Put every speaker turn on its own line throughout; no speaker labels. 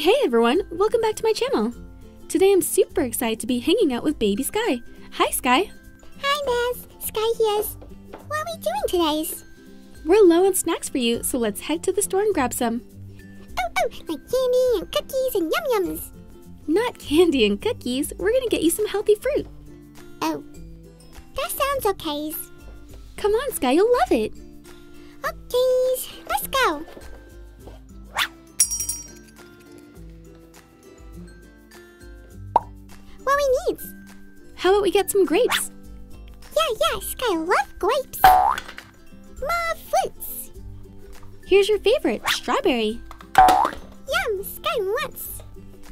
Hey everyone, welcome back to my channel. Today I'm super excited to be hanging out with baby Skye. Hi Skye.
Hi, Miss. Skye here. What are we doing today?
We're low on snacks for you, so let's head to the store and grab some.
Oh, oh, like candy and cookies and yum yums.
Not candy and cookies, we're gonna get you some healthy fruit.
Oh, that sounds okay.
Come on Skye, you'll love it.
Okay, let's go.
About we get some grapes?
Yeah, yes, I love grapes. More fruits.
Here's your favorite, strawberry.
Yum, Skye wants.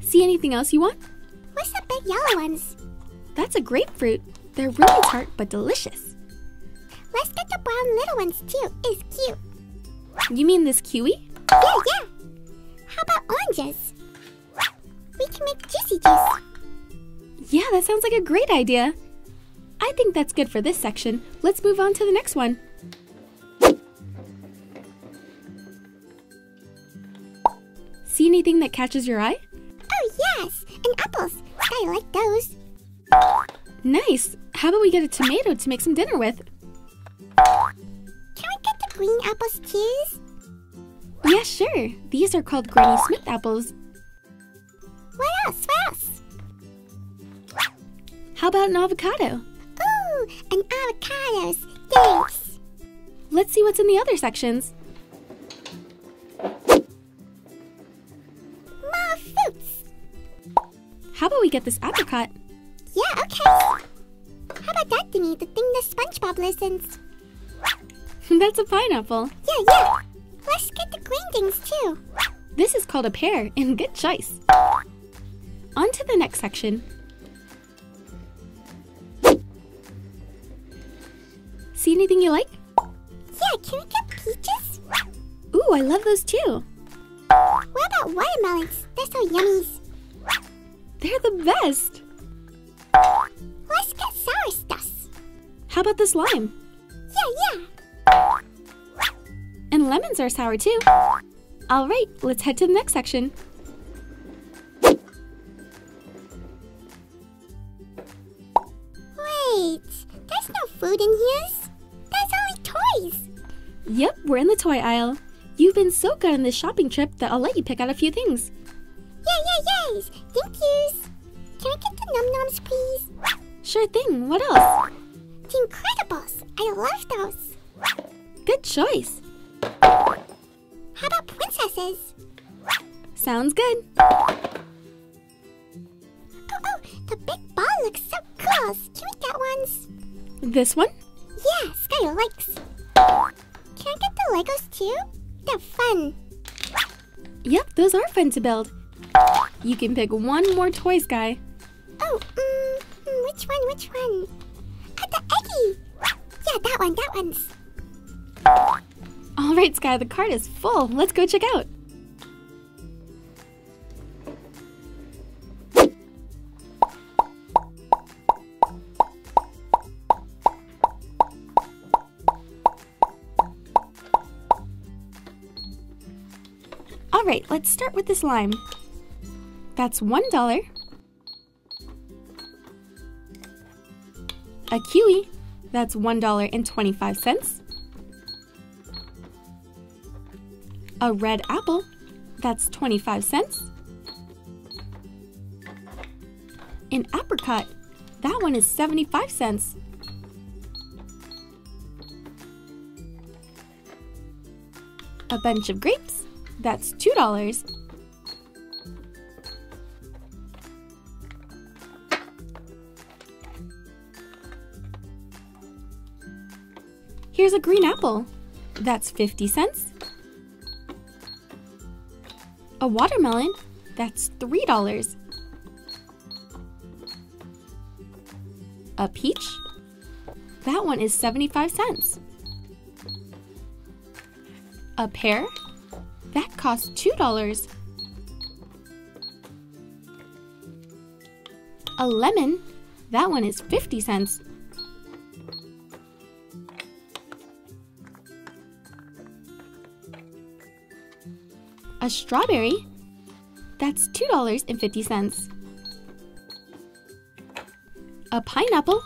See anything else you want?
What's the big yellow ones?
That's a grapefruit. They're really tart but delicious.
Let's get the brown little ones too. It's cute.
You mean this kiwi?
Yeah, yeah. How about oranges? We can make juicy juice.
Yeah, that sounds like a great idea. I think that's good for this section. Let's move on to the next one. See anything that catches your eye?
Oh yes, and apples. I like those.
Nice. How about we get a tomato to make some dinner with?
Can we get the green apples too?
Yeah, sure. These are called Granny Smith apples. How about an avocado?
Ooh, and avocados. Thanks.
Let's see what's in the other sections.
More fruits.
How about we get this apricot?
Yeah, okay. How about that thingy, the thing that SpongeBob listens?
That's a pineapple.
Yeah, yeah. Let's get the green things too.
This is called a pear, and good choice. On to the next section. See anything you like?
Yeah, can we get peaches?
Ooh, I love those too.
What about watermelons? They're so yummy.
They're the best.
Let's get sour stuff.
How about this lime?
Yeah, yeah.
And lemons are sour too. All right, let's head to the next section. We're in the toy aisle. You've been so good on this shopping trip that I'll let you pick out a few things.
Yeah, yeah, yes. Thank you. Can I get the num nums, please?
Sure thing, what else?
The Incredibles. I love those.
Good choice.
How about princesses?
Sounds good.
Oh, oh, the big ball looks so cool. Can we get ones?
This one?
Yeah, Skye likes. Can I get the Legos too? They're fun.
Yep, those are fun to build. You can pick one more toy, Skye.
Oh, um, which one? Which one? Ah, the Eggy. Yeah, that one. That one's.
All right, Skye, the cart is full. Let's go check out. All right, let's start with this lime. That's $1. A kiwi, that's $1.25. A red apple, that's 25 cents. An apricot, that one is 75 cents. A bunch of grapes, that's $2. Here's a green apple, that's 50 cents. A watermelon, that's $3. A peach, that one is 75 cents. A pear, that costs $2. A lemon, that one is 50 cents. A strawberry, That's $2.50. A pineapple?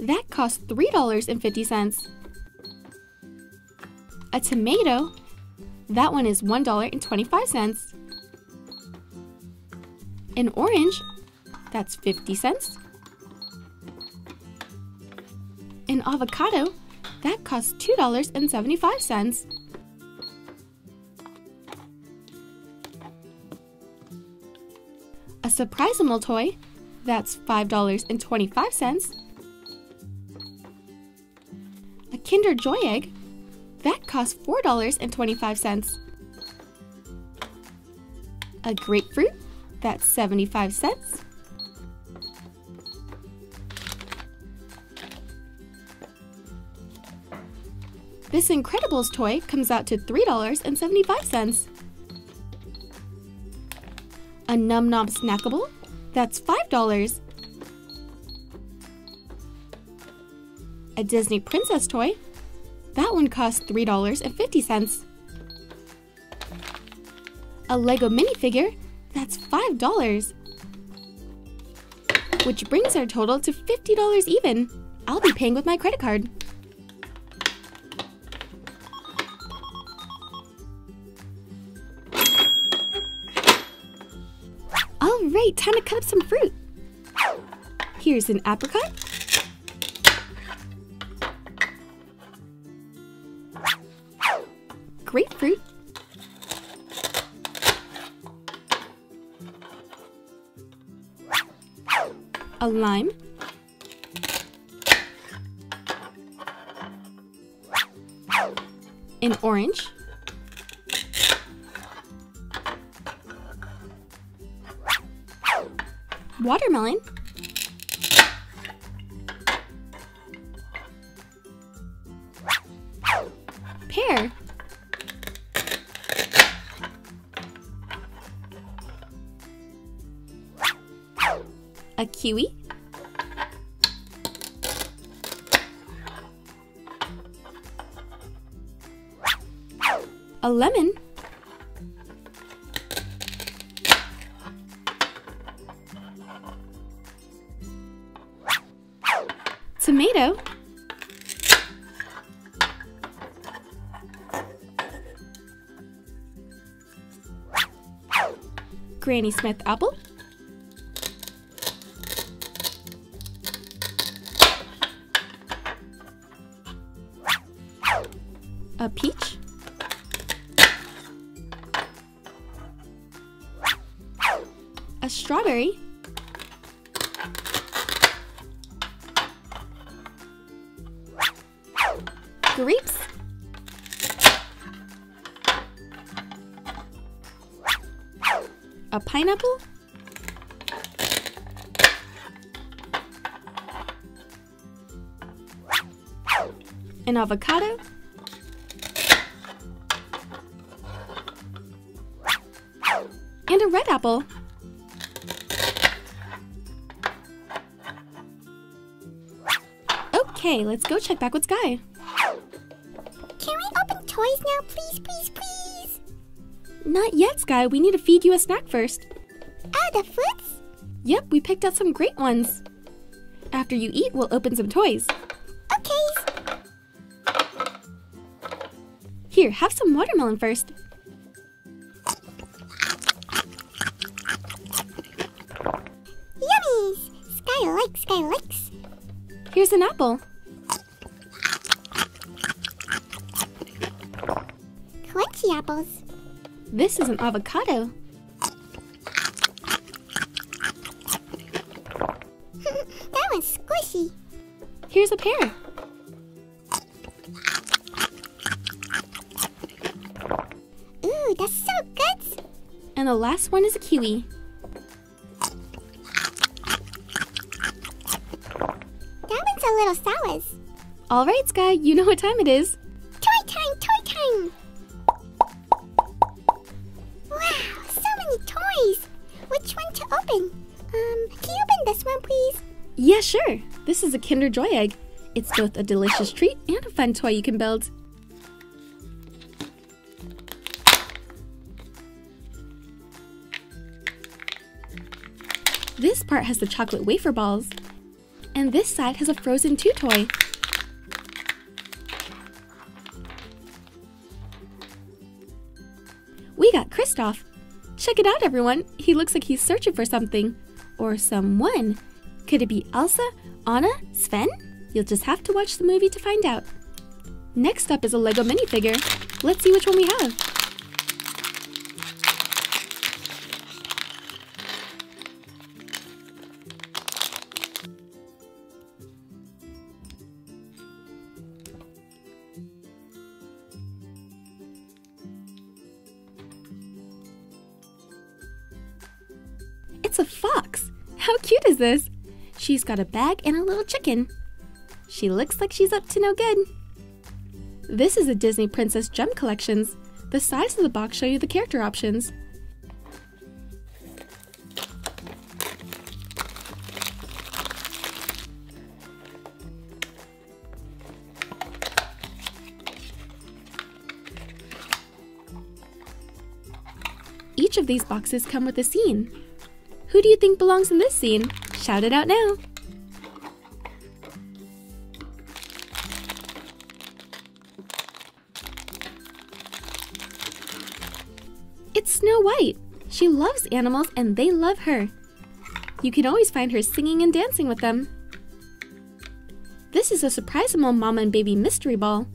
That costs $3.50. A tomato? That one is $1.25. An orange? That's 50 cents. An avocado? That costs $2.75. A Surprizamal toy? That's $5.25. A Kinder Joy egg? That costs $4.25. A grapefruit? That's 75 cents. This Incredibles toy comes out to $3.75. A Num Nom Snackable? That's $5. A Disney Princess toy? That one costs $3.50. A Lego minifigure? That's $5. Which brings our total to $50 even. I'll be paying with my credit card. All right, time to cut up some fruit. Here's an apricot. A lime. An orange. watermelon, a kiwi, a lemon, tomato, Granny Smith apple, a peach, a strawberry, grapes, a pineapple, an avocado, red apple. Okay, let's go check back with Skye.
Can we open toys now, please, please, please?
Not yet, Skye. We need to feed you a snack first.
Oh, the fruits?
Yep, we picked out some great ones. After you eat, we'll open some toys.
Okay.
Here, have some watermelon first. Here's an apple.
Crunchy apples.
This is an avocado.
that one's squishy.
Here's a pear.
Ooh, that's so good.
And the last one is a kiwi.
A little sour.
All right, Skye, you know what time it is.
Toy time, toy time. Wow, so many toys. Which one to open? Um, can you open this one, please?
Yeah, sure. This is a Kinder Joy egg. It's both a delicious treat and a fun toy you can build. This part has the chocolate wafer balls. And this side has a Frozen 2 toy. We got Kristoff. Check it out, everyone. He looks like he's searching for something. Or someone. Could it be Elsa, Anna, Sven? You'll just have to watch the movie to find out. Next up is a Lego minifigure. Let's see which one we have. A fox! How cute is this? She's got a bag and a little chicken. She looks like she's up to no good. This is a Disney Princess Gem Collections. The size of the box show you the character options. Each of these boxes come with a scene. Who do you think belongs in this scene? Shout it out now. It's Snow White. She loves animals and they love her. You can always find her singing and dancing with them. This is a Surprizamal mama and baby mystery ball.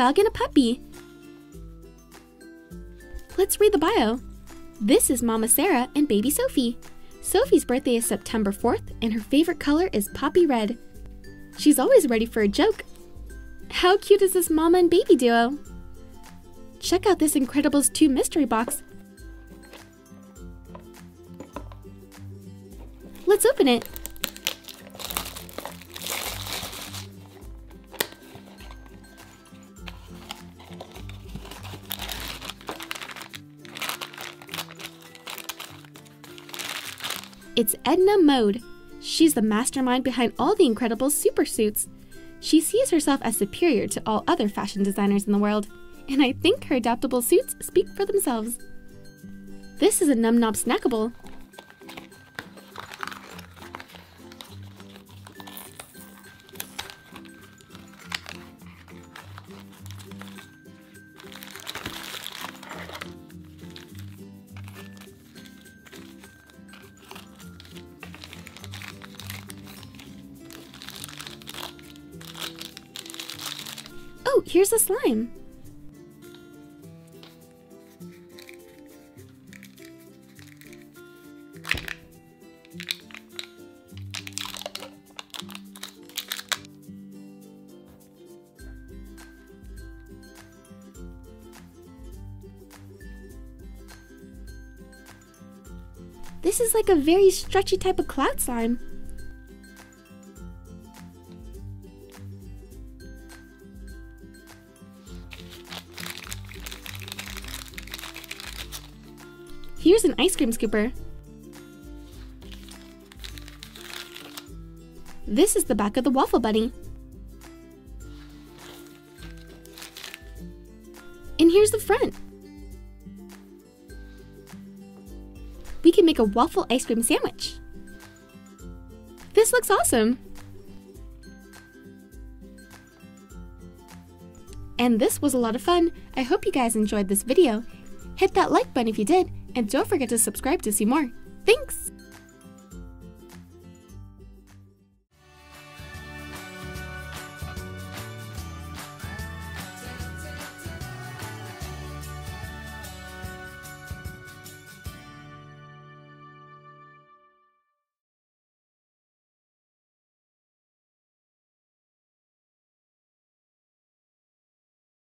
Dog and a puppy. Let's read the bio. This is Mama Sarah and baby Sophie. Sophie's birthday is September 4th, and her favorite color is poppy red. She's always ready for a joke. How cute is this mama and baby duo? Check out this Incredibles 2 mystery box. Let's open it. It's Edna Mode. She's the mastermind behind all the Incredibles super suits. She sees herself as superior to all other fashion designers in the world, and I think her adaptable suits speak for themselves. This is a Num Nom snackable. Here's a slime. This is like a very stretchy type of cloud slime. Here's an ice cream scooper. This is the back of the Waffle Bunny. And here's the front. We can make a waffle ice cream sandwich. This looks awesome. And this was a lot of fun. I hope you guys enjoyed this video. Hit that like button if you did, and don't forget to subscribe to see more. Thanks!